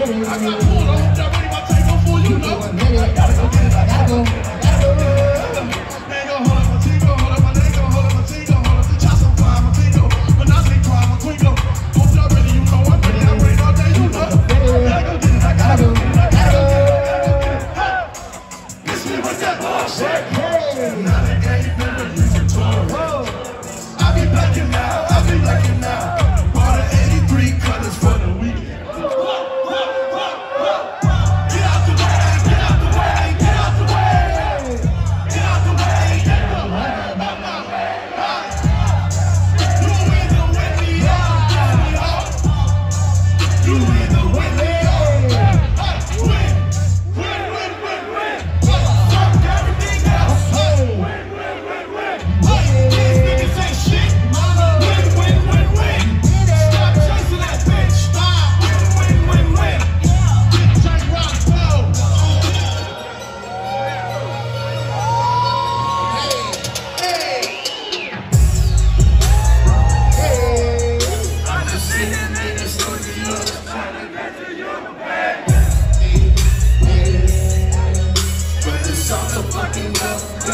I got pulled on, that ready, my tank, don't you. I gotta go get it, I gotta go.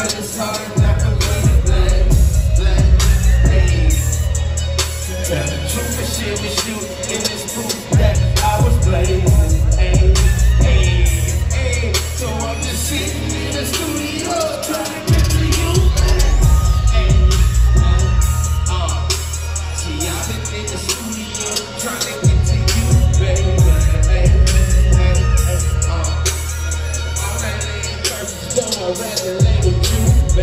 it's hard not to blend, blend, with you, proof that I was blazing, hey, hey, hey. So I'm just sitting in the studio trying to you, hey. See, I've been in the studio trying to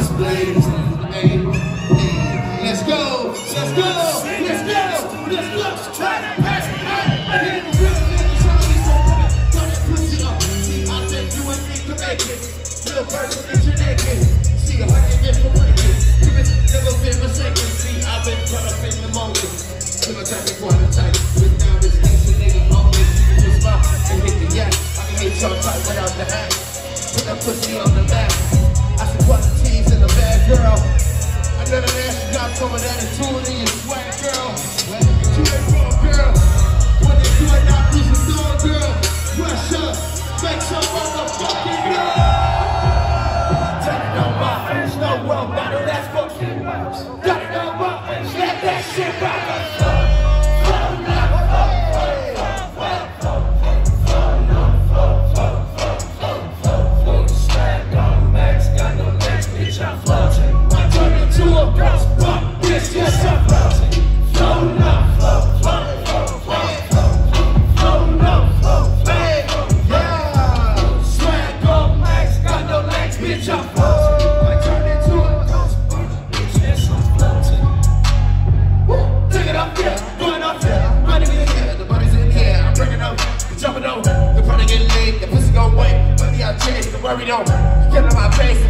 this blaze. up well, battle that fuck. Got it up well, Let that shit rock.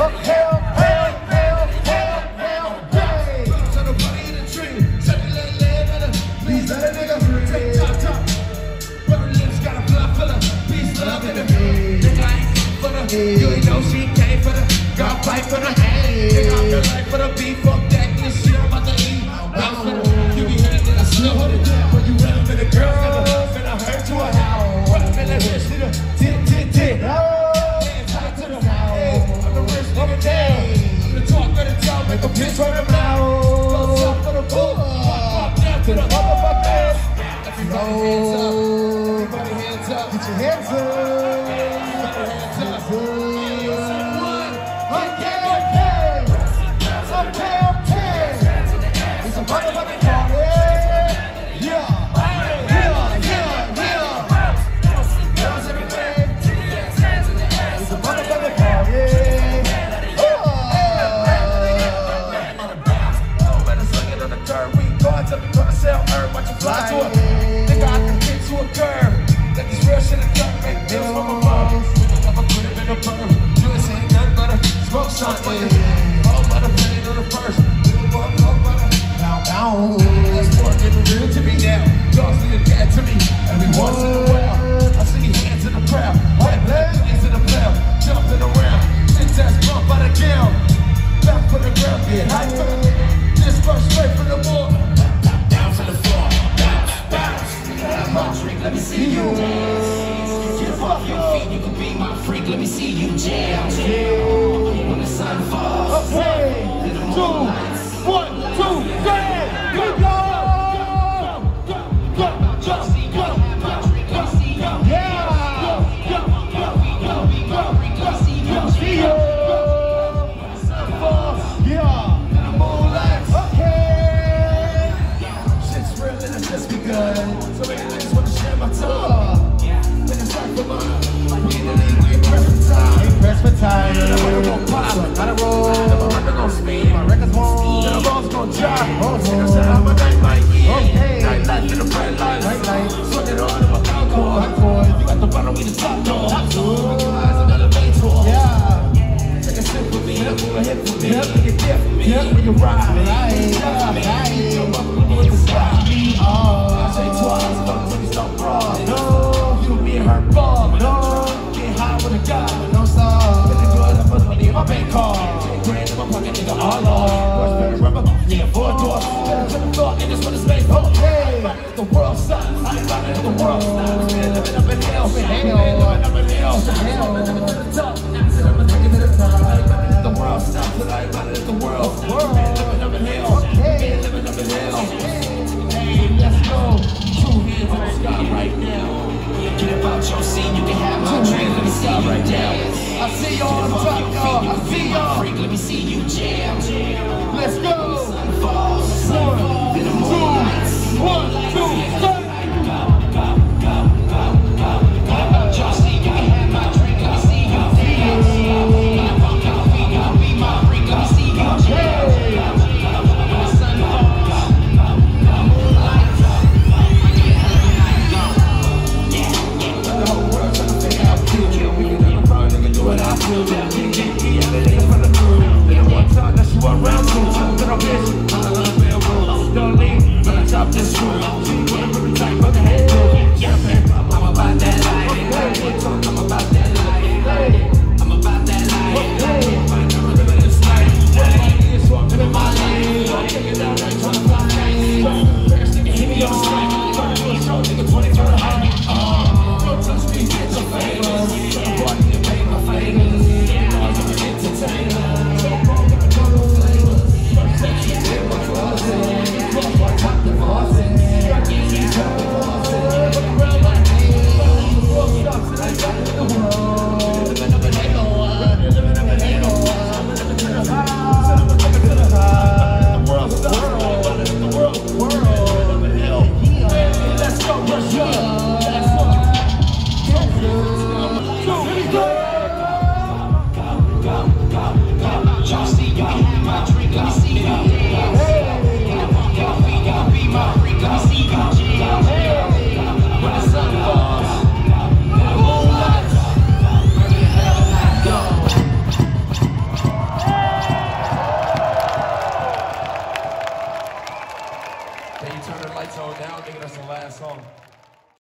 Okay. take a piss right now. Go south for the boom. Pop, pop, down to the motherfuckers. Everybody hands up. heard about you fly to a nigga, I can get to a curve. That this real shit is. stop this truth.